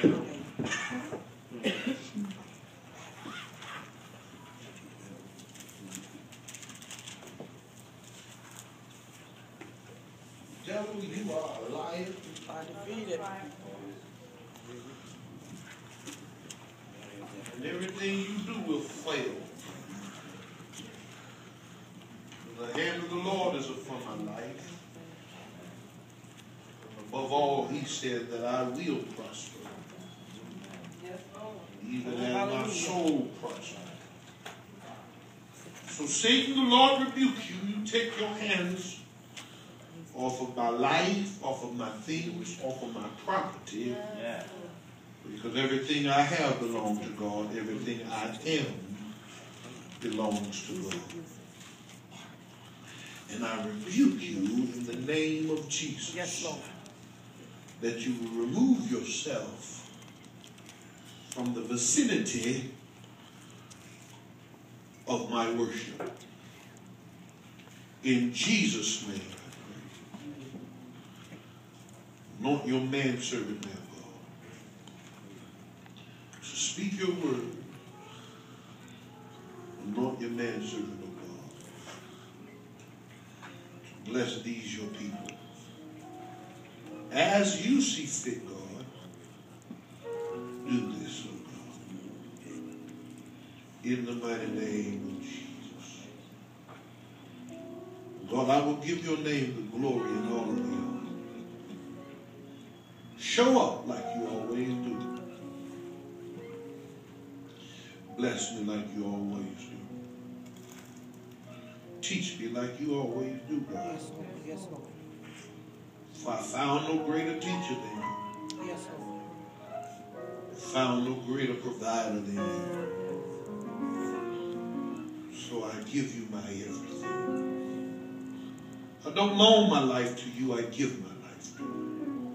Devil, you are a liar. Undefeated. And everything you do will fail. The hand of the Lord is upon my life. Above all, he said that I will prosper. Even as my soul prospers. So Satan, the Lord rebuke you. You take your hands off of my life, off of my things, off of my property. Yeah. Because everything I have belongs to God. Everything I am belongs to God. And I rebuke you in the name of Jesus. Yes, Lord. That you will remove yourself from the vicinity of my worship. In Jesus' name. Not your manservant now, God. So speak your word. Not your manservant, O God. Bless these your people. As you see fit, God, In the mighty name of Jesus. God, I will give your name the glory and all of the honor. Show up like you always do. Bless me like you always do. Teach me like you always do, God. Yes, Lord. Yes, Lord. For I found no greater teacher than you. Yes, Lord. Found no greater provider than you. So I give you my everything. I don't loan my life to you, I give my life to you.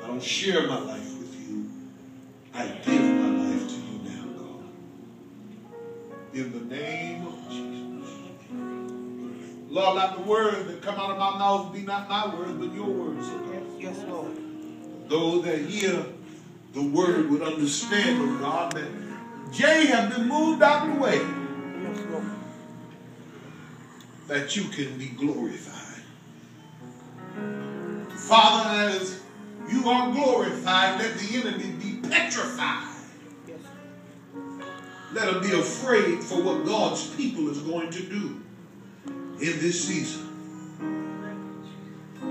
I don't share my life with you. I give my life to you now, God. In the name of Jesus. Lord, let the words that come out of my mouth be not my words, but your words, God. Yes, Lord. Those that hear the word would understand, oh God, that Jay have been moved out of the way, that you can be glorified. Father, as you are glorified, let the enemy be petrified. Let him be afraid for what God's people is going to do in this season.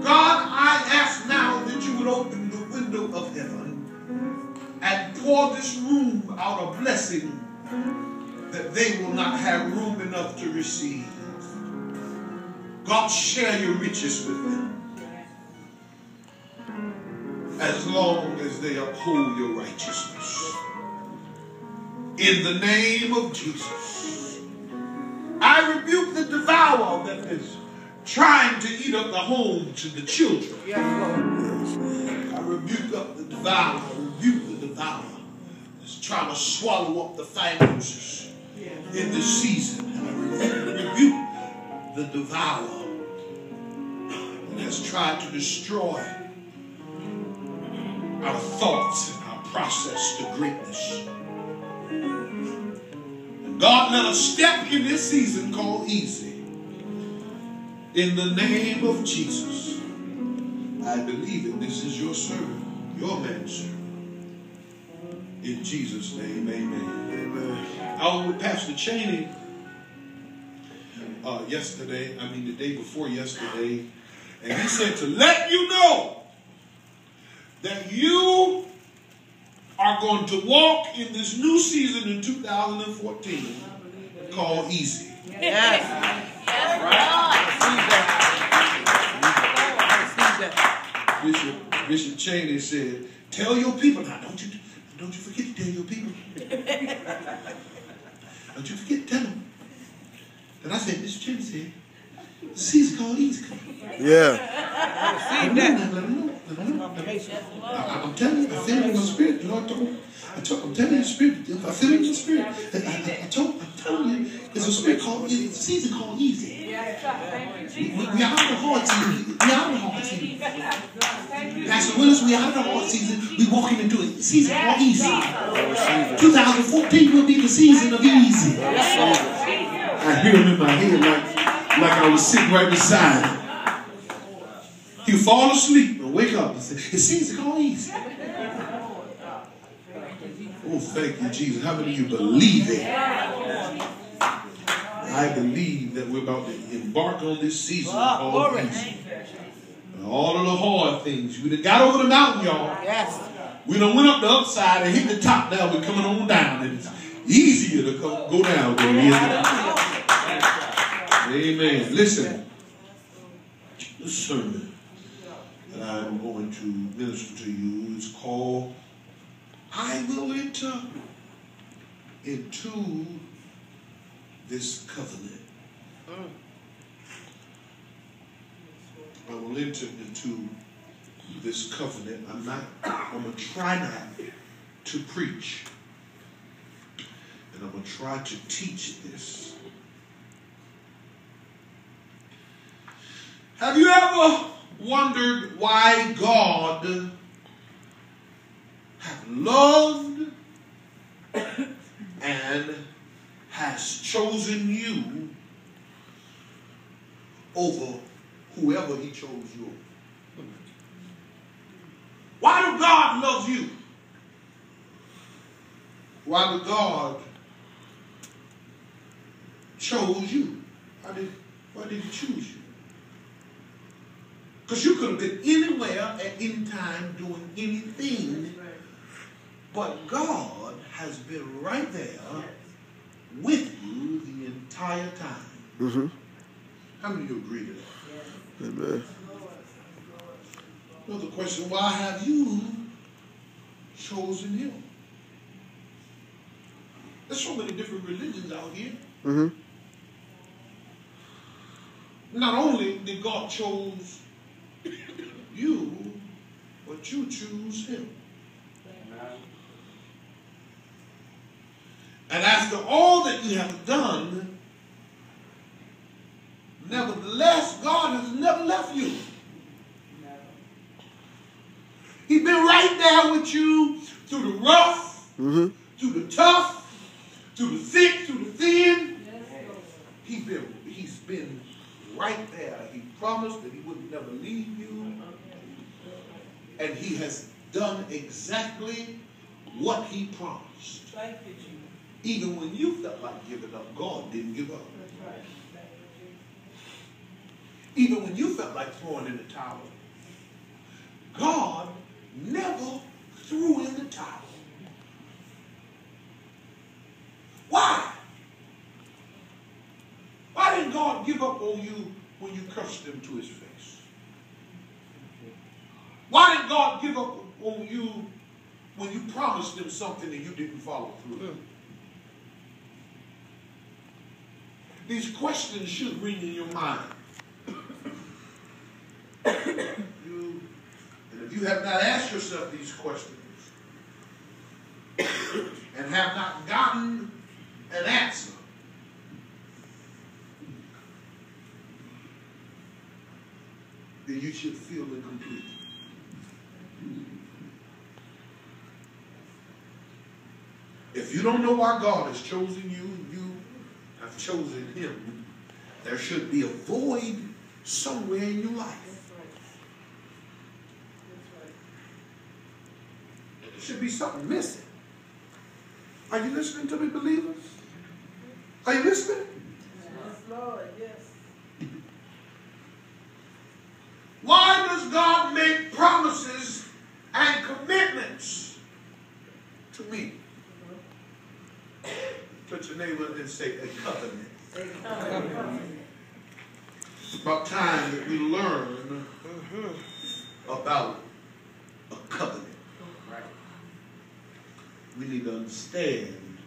God, I ask now that you would open the window of heaven and pour this room out a blessing that they will not have room enough to receive. God, share your riches with them as long as they uphold your righteousness. In the name of Jesus, I rebuke the devourer that is trying to eat up the home to the children. Yes, Lord. I rebuke up the devourer, I rebuke the devourer that's trying to swallow up the finances in this season. And I rebuke, the devourer that has tried to destroy our thoughts and our process to greatness. And God, let us step in this season called easy. In the name of Jesus, I believe it. This is your servant, your man servant. In Jesus' name, amen. Amen. I was with Pastor Cheney uh, yesterday, I mean the day before yesterday, and he said to let you know that you are going to walk in this new season in 2014 called Easy. Yes. That. Receive that. Bishop, Bishop Cheney said, tell your people, now don't you, don't you forget to tell your people. don't you forget to tell them. And I said, Bishop Cheney said, season called Easy. Yeah. Receive Let that. know, let them know. I, I'm telling you, I feel in my spirit. The Lord told me. I told, I'm telling you, the spirit. I feel in the spirit. I, I, I told, I'm telling you, it's a season called easy. We, are on the hard season. We are on the hard season. Willis, we out of the hard season. We walking into a season called easy. I receive it. 2014 will be the season of easy. I. Hear him in my head like, like I was sitting right beside him. Fall asleep and wake up and say, It seems called easy. Oh, thank you, Jesus. How many of you believe it? I believe that we're about to embark on this season ah, called easy. And all of the hard things. We done got over the mountain, y'all. Yes. We done went up the upside and hit the top. Now we're coming on down. And it's easier to go, go down than it is up. Amen. Listen, this sermon that I'm going to minister to you is called I Will Enter into This Covenant. I will enter into this covenant. I'm not, I'm going to try not to preach. And I'm going to try to teach this. Have you ever wondered why God has loved and has chosen you over whoever he chose you over? Why do God love you? Why did God chose you? Why did, why did he choose you? Because you could have been anywhere at any time doing anything. But God has been right there with you the entire time. Mm-hmm. How many of you agree to that? Amen. the question, why have you chosen him? There's so many different religions out here. Mm-hmm. Not only did God choose you, but you choose him. And after all that you have done, nevertheless, God has never left you. He's been right there with you through the rough, Mm-hmm. through the tough, through the thick, through the thin. He's been, he's been right there. He promised that he would never leave you. And he has done exactly what he promised. Even when you felt like giving up, God didn't give up. Even when you felt like throwing in the towel, God never threw in the towel. Why? Why didn't God give up on you when you cursed him to his face? Why did God give up on you when you promised him something and you didn't follow through? These questions should ring in your mind. you, and if you have not asked yourself these questions and have not gotten an answer, then you should feel incomplete. If you don't know why God has chosen you, you have chosen him. There should be a void somewhere in your life. There should be something missing. Are you listening to me, believers? Are you listening? Why does God make promises and commitments to me? Touch your neighbor and say a covenant. It's about time that we learn mm-hmm. about a covenant. We need to understand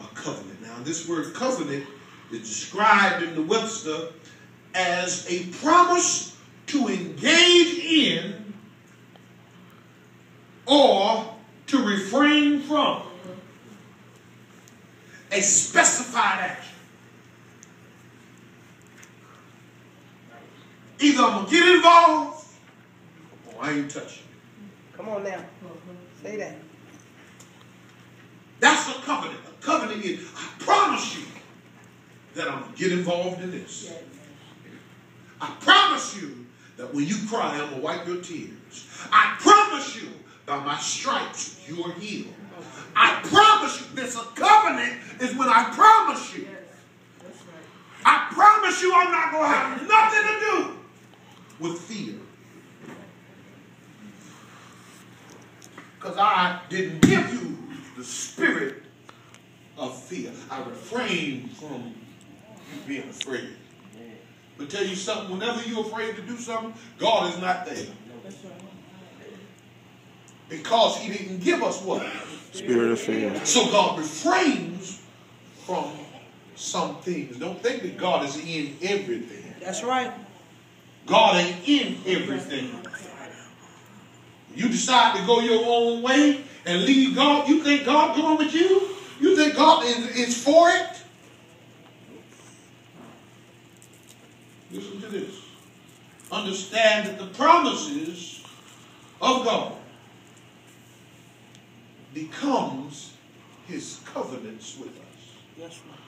a covenant. Now, this word covenant is described in the Webster as a promise to engage in or to refrain from a specified action. Either I'm going to get involved or I ain't touching you. Come on now. Say that. That's the covenant. The covenant is, I promise you that I'm going to get involved in this. I promise you that when you cry, I'm going to wipe your tears. I promise you, by my stripes, you are healed. I promise you, this a covenant is when I promise you. I promise you I'm not going to have nothing to do with fear. Because I didn't give you the spirit of fear. I refrain from you being afraid. But tell you something, whenever you're afraid to do something, God is not there. Because he didn't give us what? Spirit of fear. So God refrains from some things. Don't think that God is in everything. That's right. God ain't in everything. You decide to go your own way and leave God. You think God going with you? You think God is, is for it? Listen to this. Understand that the promises of God becomes his covenants with us. Yes, right.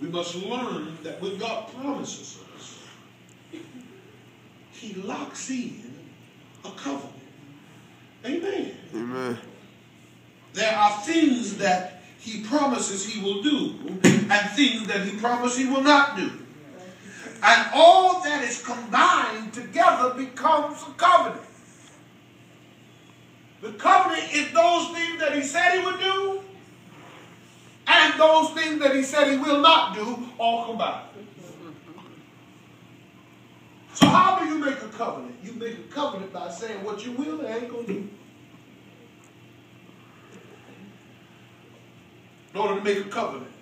We must learn that when God promises us, he locks in a covenant. Amen. Amen. There are things that he promises he will do and things that he promises he will not do. And all that is combined together becomes a covenant. The covenant is those things that he said he would do and those things that he said he will not do all combined. So how do you make a covenant? You make a covenant by saying what you will and ain't gonna do. In order to make a covenant.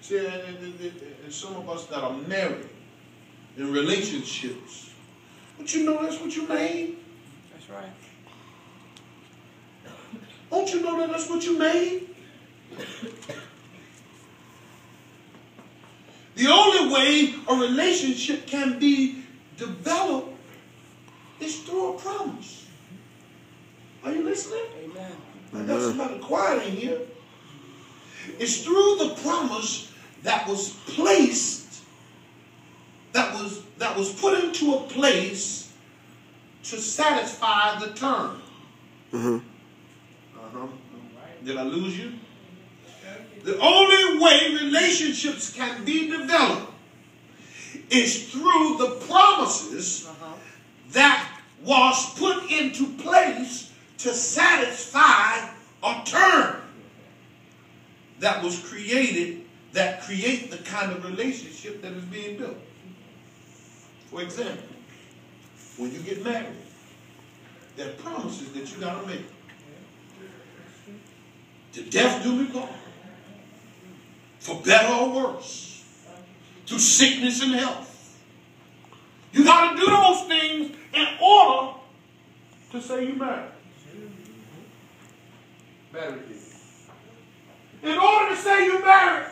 See, and, and, and, and some of us that are married in relationships, but you know that's what you made. That's right. Don't you know that that's what you made? The only way a relationship can be developed is through a promise. Are you listening? Amen. I got somebody quiet in here. It's through the promise that was placed, that was that was put into a place to satisfy the term. Mm-hmm. Uh-huh. Did I lose you? The only way relationships can be developed is through the promises that was put into place to satisfy a term that was created that create the kind of relationship that is being built. For example, when you get married, there are promises that you gotta make. To death do we part. For better or worse. Through sickness and health. You gotta do those things in order to say you married. Married. In order to say you married,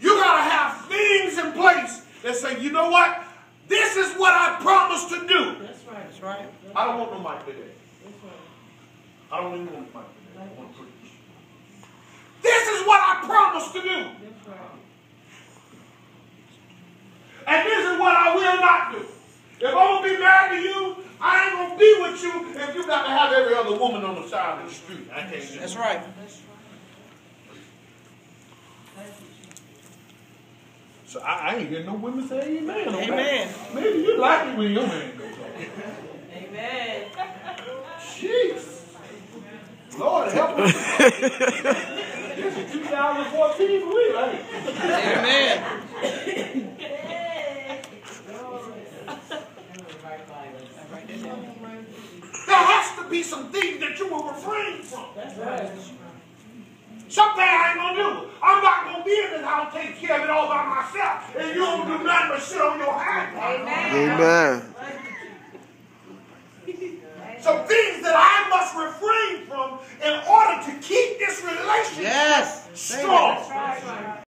you gotta have things in place that say, you know what? This is what I promised to do. That's right. That's right. I don't want no mic today. I don't even want a mic today. I want to preach. This is what I promised to do. And this is what I will not do. If I'm going to be married to you, I ain't going to be with you if you got to have every other woman on the side of the street. I can't do That's that. right. So I, I ain't getting no women say amen. on that. Amen. Maybe you like it when your man goes on. Amen. Jeez. Lord help us. this is 2014 we like. Amen. There has to be some things that you will refrain from. That's right. Something I ain't gonna do. I'm not gonna be in this house take care of it all by myself, and you don't do nothing but sit on your hands. Amen. Some things that I must refrain from in order to keep this relationship Yes. Say that. strong. Right.